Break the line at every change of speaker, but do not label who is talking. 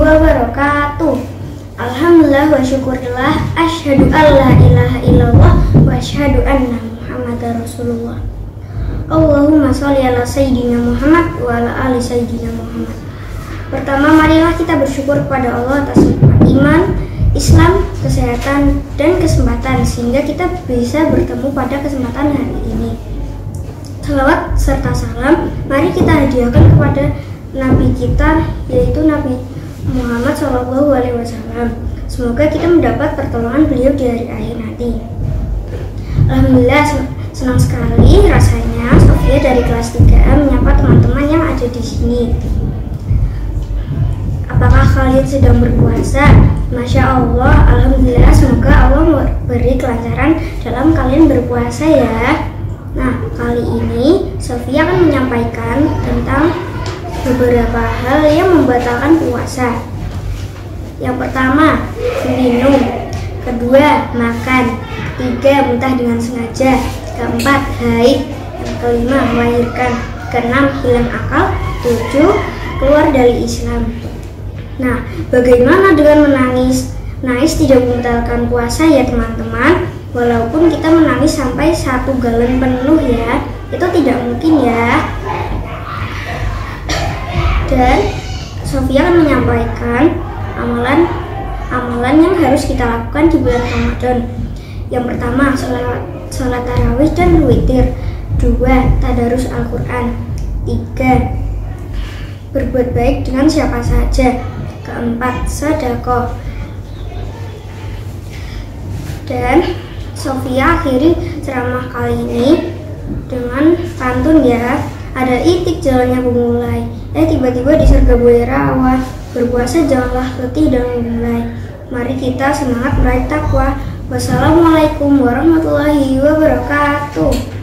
wabarakatuh. Alhamdulillah wa syukurillah. Asyhadu an la ilaha illallah Wa asyhadu anna muhammadar rasulullah. Allahumma sholli ala sayyidina Muhammad Wa ala ali sayyidina Muhammad. Pertama marilah kita bersyukur kepada Allah atas iman, Islam, kesehatan, dan kesempatan Sehingga kita bisa bertemu pada kesempatan hari ini. Salawat serta salam mari kita hadiahkan kepada Nabi kita yaitu Nabi Muhammad Shallallahu Alaihi Wasallam. Semoga kita mendapat pertolongan beliau di hari akhir nanti. Alhamdulillah senang sekali rasanya Sofia dari kelas 3A menyapa teman-teman yang ada di sini. Apakah kalian sedang berpuasa? Masya Allah, Alhamdulillah semoga Allah beri kelancaran dalam kalian berpuasa ya. Nah, kali ini Sofia akan menyampaikan tentang beberapa hal yang membatalkan puasa. Yang pertama, minum. Kedua, makan. Ketiga, muntah dengan sengaja. Keempat, haid. Yang kelima, melahirkan. Keenam, hilang akal. Tujuh, keluar dari Islam. Nah, bagaimana dengan menangis? Nangis tidak membatalkan puasa ya teman-teman. Walaupun kita menangis sampai satu galon penuh ya, itu tidak mungkin ya dan Sofia akan menyampaikan amalan amalan yang harus kita lakukan di bulan Ramadan. Yang pertama, salat salat tarawih dan witir. Dua, tadarus Al-Quran. Tiga, berbuat baik dengan siapa saja. Keempat, sedekah. Dan Sofia akhiri ceramah kali ini dengan pantun ya. Ada itik jalannya pemulai Eh tiba-tiba disergap buaya rawa Berpuasa janganlah letih dan mulai. Mari kita semangat meraih takwa. Wassalamualaikum warahmatullahi wabarakatuh